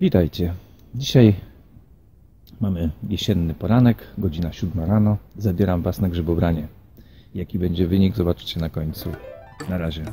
Witajcie. Dzisiaj mamy jesienny poranek, godzina 7 rano. Zabieram Was na grzybobranie. Jaki będzie wynik, zobaczycie na końcu. Na razie.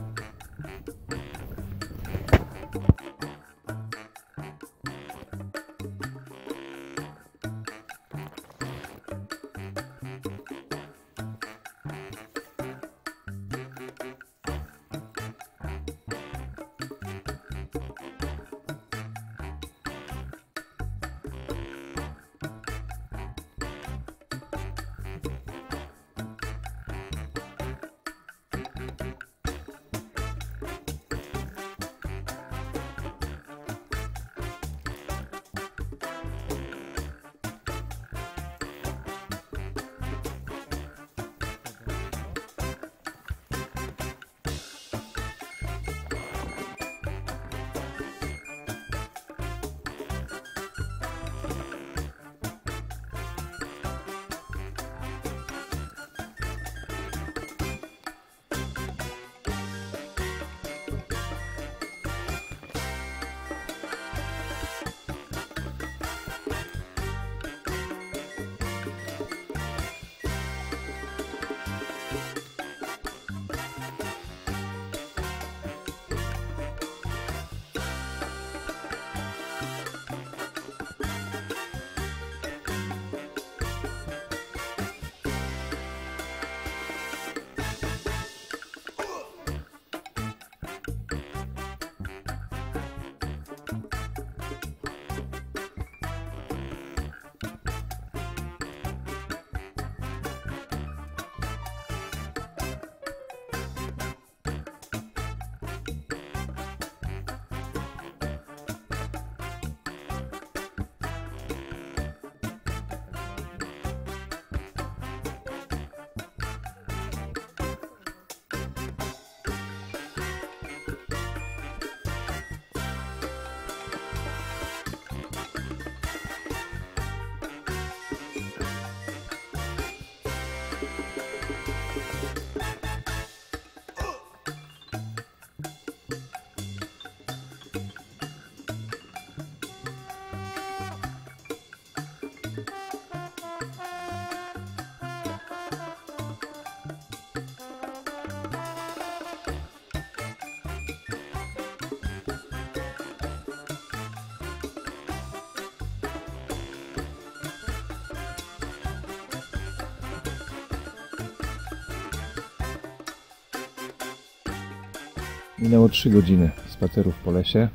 Minęło 3 godziny spacerów po lesie.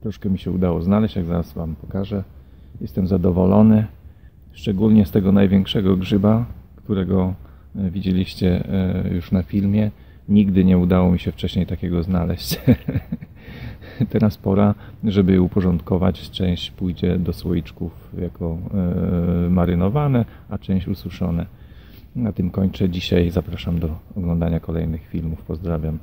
Troszkę mi się udało znaleźć, jak zaraz Wam pokażę. Jestem zadowolony, szczególnie z tego największego grzyba, którego e, widzieliście e, już na filmie. Nigdy nie udało mi się wcześniej takiego znaleźć. Teraz pora, żeby je uporządkować. Część pójdzie do słoiczków jako e, marynowane, a część ususzone. Na tym kończę dzisiaj. Zapraszam do oglądania kolejnych filmów. Pozdrawiam.